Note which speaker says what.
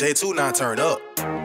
Speaker 1: J2 not turned up.